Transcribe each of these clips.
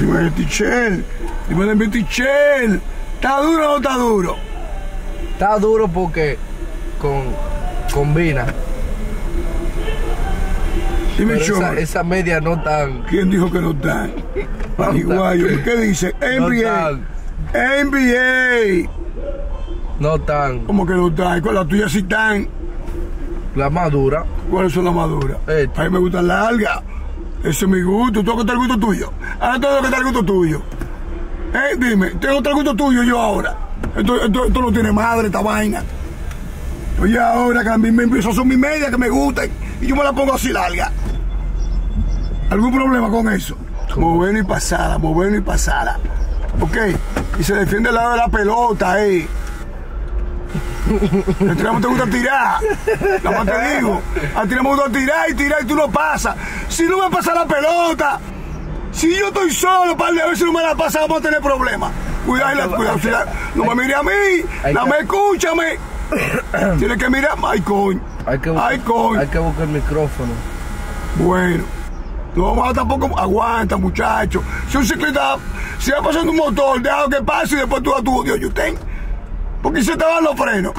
Dime de Tichel. Dime de mi Tichel. ¿Está duro o no está duro? Está duro porque con, combina. Dime, esa, esa media no tan. ¿Quién dijo que no está? Paraguayo. ¿Qué dice? NBA. tan. NBA. No tan. ¿Cómo que no está? Con la tuya sí están. La más dura. ¿Cuáles son las maduras? A mí me gustan largas. Ese es mi gusto. ¿Tú que está el gusto tuyo? Ahora lo que está el gusto tuyo. Eh, dime, tengo otro gusto tuyo yo ahora. Esto, esto, esto no tiene madre, esta vaina. Oye, ahora que a mí me empezó son mis medias que me gustan y yo me la pongo así larga. ¿Algún problema con eso? Moverlo y pasada, moverlo y pasada. ¿Ok? Y se defiende el lado de la pelota, eh. A ti no te gusta tirar. Nada más te digo. A ti no me gusta tirar y tirar y tú no pasas. Si no me pasa la pelota, si yo estoy solo, par de veces no me la pasa, vamos a tener problemas. Cuidado, cuidado. cuidado. No me mire a mí, no me escúchame. Tienes que mirar. Ay, coño. Hay que buscar, Ay, coño. hay que buscar el micrófono. Bueno, no vamos a tampoco. Aguanta, muchacho. Si un ciclista se va pasando un motor, deja que pase y después tú a tu Dios, yo tengo. Porque se te van los frenos.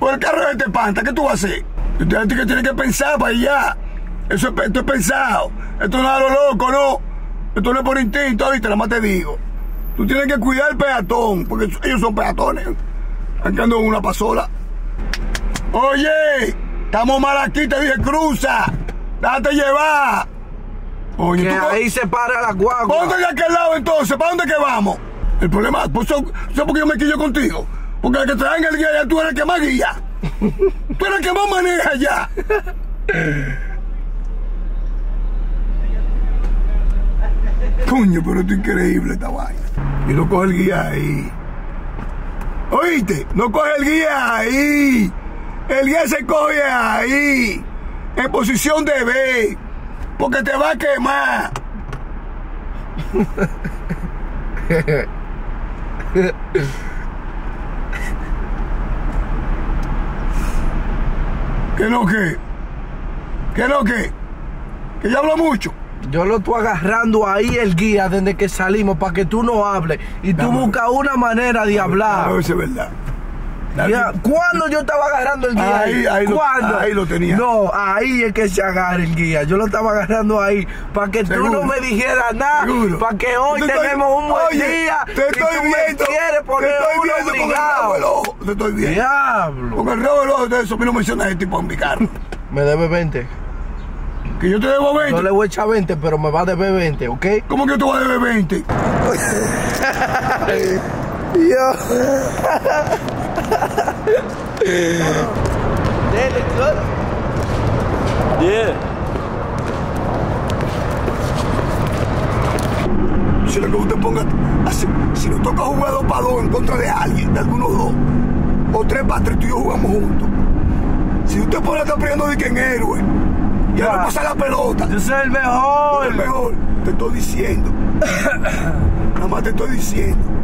O el carro de te espanta, ¿qué tú vas a hacer? Usted que tiene que pensar para allá. Eso es, esto es pensado. Esto no es a lo loco, no. Esto no es por instinto, ¿viste? Nada más te digo. Tú tienes que cuidar el peatón, porque ellos son peatones. Arrancando en una pasola. Oye, estamos mal aquí, te dije cruza. Déjate llevar. Oye, Que tú, ahí se para la guagua. Ponte de aquel lado entonces, ¿para dónde que vamos? El problema, pues eso, eso porque yo me quillo contigo. Porque el que traen el guía ya tú eres el que más guía. Tú eres el que más maneja ya. Coño, pero esto es increíble esta vaina. Y no coge el guía ahí. ¿Oíste? No coge el guía ahí. El guía se coge ahí. En posición de B. Porque te va a quemar. ¿Qué no qué? ¿Qué no qué? Que yo hablo mucho. Yo lo estoy agarrando ahí el guía desde que salimos para que tú no hables. Y tú buscas una manera de A hablar. ver si es verdad. Ya, ¿Cuándo yo estaba agarrando el guía? Ahí, ahí lo- ¿Cuándo? ahí lo tenía. No, ahí es que se agarra el guía. Yo lo estaba agarrando ahí para que tú Seguro. no me dijeras nada. Para que hoy Te estoy- tenemos un buen Oye, día. Te y estoy tú viendo. me quieres poner te estoy viendo con el rabo ojo. Te estoy viendo. Diablo. Con el rabo del ojo de eso, a mí no mencionas ese tipo en mi carro. Me debe 20. Que yo te debo Yo 20. le voy a echar 20, pero me va a deber 20, ¿ok? ¿Cómo que tú vas a deber 20? Yeah. Si lo que usted ponga, así, si nos toca jugar dos para dos en contra de alguien, de algunos dos, o tres para tres, tú y yo jugamos juntos. Si usted pone estar peleando de que en héroe, y ahora pasa la pelota, Yo soy el mejor. eres mejor, te estoy diciendo. Nada más te estoy diciendo.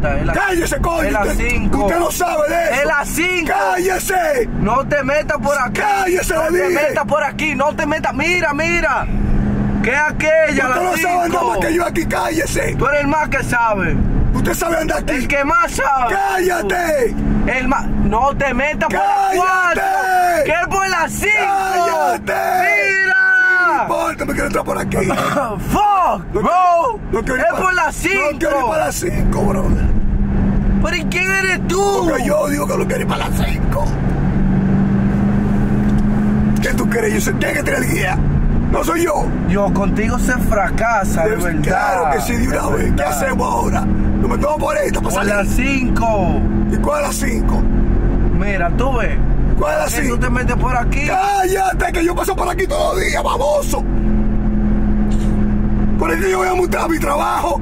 No es esta, es la Cállese, coño. Es la usted, cinco. usted no sabe de eso. Es la 5. Cállese. No te metas por aquí. Cállese, no te metas por aquí. No te metas. Mira, mira. ¿Qué es aquella? Usted La no sabe andar más que 5. yo aquí, cállese. Tú eres el más que sabe. Usted sabe andar aquí. El que más sabe. ¡Cállate! El más. No te metas por la ¡Cállate! 4. Que es por la 5. ¡Cállate! Mira. Importa, me quiero entrar por aquí. Fuck, No bro. No ir es por la No quiero ir para 5. las 5, brother. Pero ¿y quién eres tú? Porque yo digo que no quiero ir para las 5. ¿Qué tú crees? Yo sé ¿quién es que tiene el guía. No soy yo. Yo contigo se fracasa, de verdad. Claro que sí, de una vez. ¿Qué hacemos ahora? No me tomo por esta para Por las salir. 5. ¿Y cuál es las 5? Mira, tú ves. ¿Cuál es las Que tú 5? te metes por aquí. Cállate, que yo paso por aquí todos los días, baboso. Por eso yo voy a montar mi trabajo.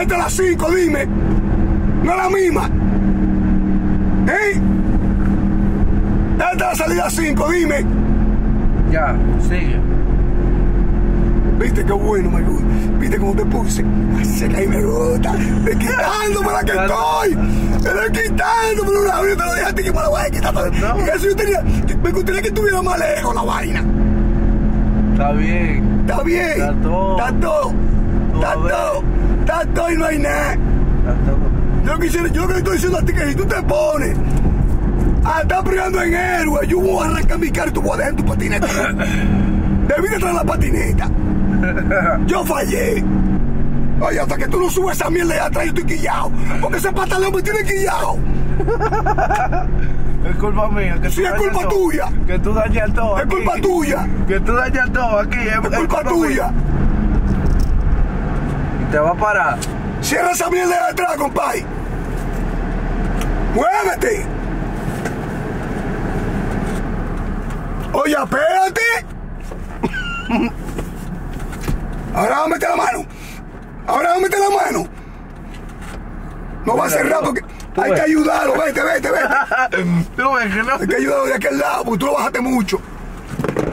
Es las 5, dime. No es la misma. ¿Eh? Esta es la salida 5, dime. Ya, sigue. Viste qué bueno me gusta. Viste cómo te puse. Así que ahí me gusta. De quitándome la que estoy. De quitándome una vez. Yo te lo ti que me la voy a quitar. No. Y eso yo tenía. Me gustaría que estuviera más lejos la vaina. Está bien. está bien. Está todo. Está todo. Está Todo todo. Está todo y no hay nada. Está todo. Yo, quisiera, yo lo que te estoy diciendo a ti que si tú te pones a estar peleando en héroe, yo voy a arrancar mi carro y tú voy a dejar tu patineta. Debí de traer la patineta. Yo fallé. Oye, hasta que tú no subes esa mierda de atrás, yo estoy quillado. Porque ese pantalón me tiene quillado. Es culpa mía. Que Sí, es culpa todo. tuya. Que tú dañas todo. Es aquí. culpa tuya. Que tú dañas todo aquí. Es, Es culpa tuya. Y te va a parar. Cierra esa mierda de atrás, compadre. Muévete. Oye, espérate. Ahora meter la mano. Ahora meter la mano. No va a cerrar porque hay que ayudarlo. Vete, vete, vete. Tú ves que no. Hay que ayudarlo de aquel lado porque tú lo bajaste mucho.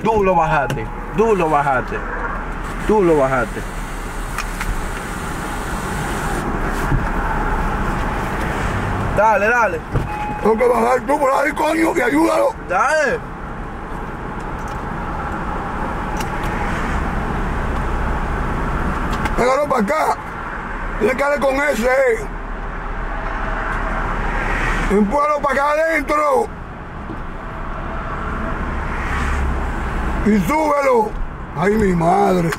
Tú lo bajaste. Tú lo bajaste. Tú lo bajaste. Dale, dale. Tengo que bajar tú por ahí, coño, y ayúdalo. Dale. Pégalo para acá. Tiene que darle con ese. eh. Empújalo para acá adentro. Y súbelo. Ay, mi madre.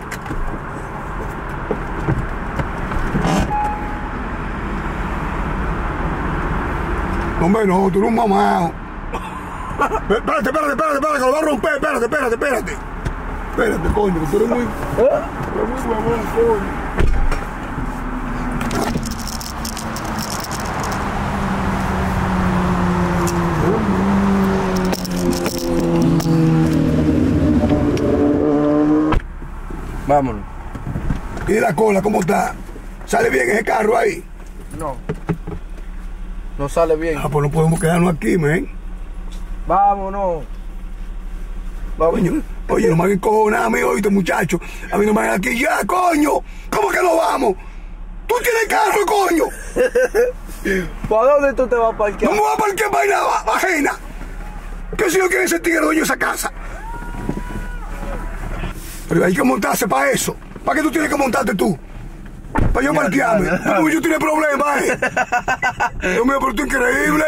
Hombre, no, tú eres un mamado. Espérate, espérate, espérate, espérate, que lo va a romper. Espérate, espérate, espérate. Espérate, coño, que tú eres muy... Eres muy huevón, coño. Vámonos. ¿Y la cola cómo está? ¿Sale bien ese carro ahí? No. No sale bien. Ah, pues no podemos quedarnos aquí, men. Vámonos. Vámonos. Oye, no me hagan cojonar a mí, oíste, muchacho. A mí no me hagan aquí ya, coño. ¿Cómo que no vamos? Tú tienes carro, coño. ¿Para dónde tú te vas a No parquear? me voy a parquear vaina va- ajena. Que si no quieren sentir el dueño de esa casa. Pero hay que montarse para eso. ¿Para qué tú tienes que montarte tú? Para yo parquearme. yo tiene problemas, eh. Dios mío, pero tú increíble.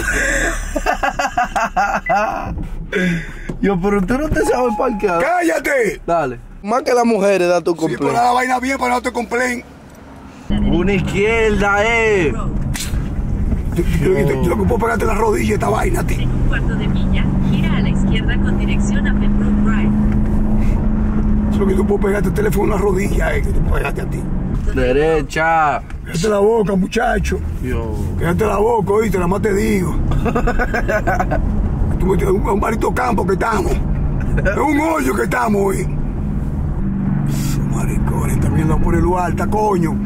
Yo, pero tú no te sabes parquear. ¡Cállate! Dale. Más que las mujeres da tu Si por cumpleaños. la vaina bien, para no te complen. Una izquierda, eh. Yo, yo- yo- yo lo que puedo pegarte la rodilla esta vaina ti. En un cuarto de milla, gira a la izquierda con dirección a Pembroke Drive. Es lo que yo puedo pegarte el teléfono en la rodilla, eh, que tú puedes pegarte a ti. Derecha. Cállate la boca, muchacho. Yo. Cállate la boca, oíste, nada más te digo. Tú me un, un maldito campo que estamos. Es un hoyo que estamos hoy. Maricones, también lo por el alta, coño.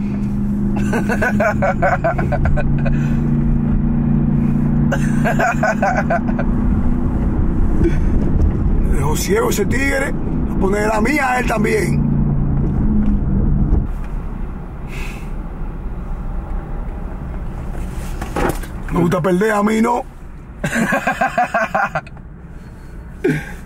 Me dejó ciego ese tigre. Poner la mía a él también. Me gusta perder a mí, ¿no?